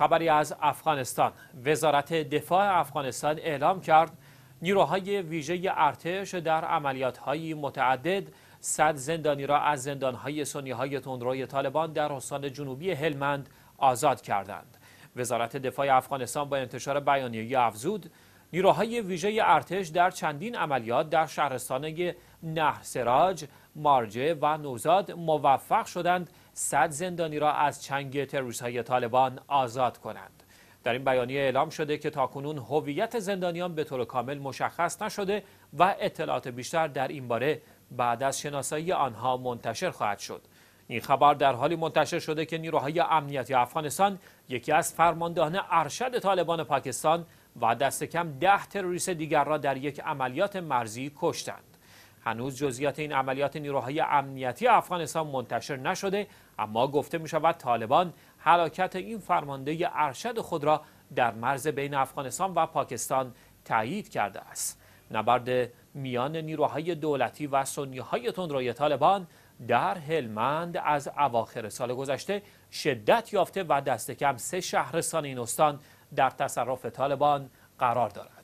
خبری از افغانستان وزارت دفاع افغانستان اعلام کرد نیروهای ویژه ارتش در عملیات‌های متعدد صد زندانی را از زندانهای سنیهای تندروی طالبان در استان جنوبی هلمند آزاد کردند. وزارت دفاع افغانستان با انتشار بیانیه افزود نیروهای ویژه ارتش در چندین عملیات در شهرستان نهر سراج، مارجه و نوزاد موفق شدند صد زندانی را از چنگ تروریست های طالبان آزاد کنند. در این بیانیه اعلام شده که تاکنون هویت زندانیان به طور کامل مشخص نشده و اطلاعات بیشتر در این باره بعد از شناسایی آنها منتشر خواهد شد. این خبر در حالی منتشر شده که نیروهای امنیتی افغانستان یکی از فرماندهان ارشد طالبان پاکستان و دست کم ده تروریست دیگر را در یک عملیات مرزی کشتند. هنوز جزئیات این عملیات نیروهای امنیتی افغانستان منتشر نشده اما گفته می شود طالبان حلاکت این فرمانده ارشد خود را در مرز بین افغانستان و پاکستان تایید کرده است نبرد میان نیروهای دولتی و سنی های تندروی طالبان در هلمند از اواخر سال گذشته شدت یافته و دست کم سه شهرستان این استان در تصرف طالبان قرار دارد.